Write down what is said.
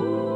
Ooh.